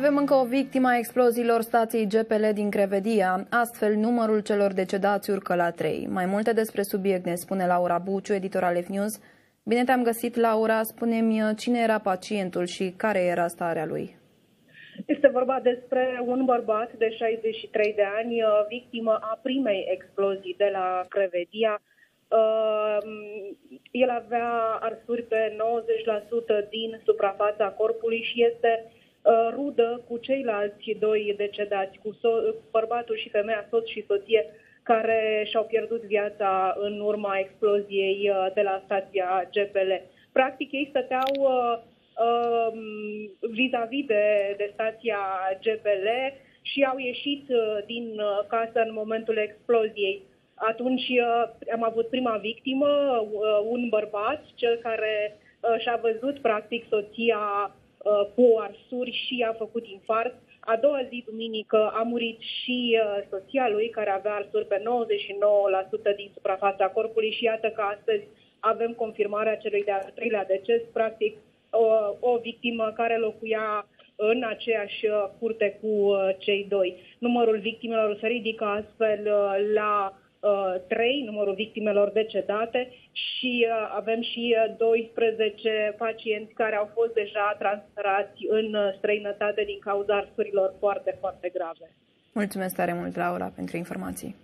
Avem încă o victimă a exploziilor stației GPL din Crevedia. Astfel, numărul celor decedați urcă la 3. Mai multe despre subiect ne spune Laura Buciu, editor al News. Bine te-am găsit, Laura. Spune-mi uh, cine era pacientul și care era starea lui. Este vorba despre un bărbat de 63 de ani, uh, victimă a primei explozii de la Crevedia. Uh, el avea arsuri pe 90% din suprafața corpului și este Uh, rudă cu ceilalți doi decedați, cu so- bărbatul și femeia, soț și soție, care și-au pierdut viața în urma exploziei uh, de la stația GPL. Practic, ei stăteau uh, uh, vis-a-vis de, de stația GPL și au ieșit uh, din casă în momentul exploziei. Atunci uh, am avut prima victimă, uh, un bărbat, cel care uh, și-a văzut practic soția Uh, cu arsuri și a făcut infart. A doua zi, duminică, a murit și uh, soția lui, care avea arsuri pe 99% din suprafața corpului și iată că astăzi avem confirmarea celui de-al treilea deces, practic o, o victimă care locuia în aceeași uh, curte cu cei doi. Numărul victimelor se ridică astfel la 3, numărul victimelor decedate și uh, avem și 12 uh, pacienți care au fost deja transferați în uh, străinătate din cauza arsurilor foarte, foarte grave. Mulțumesc tare mult, Laura, pentru informații.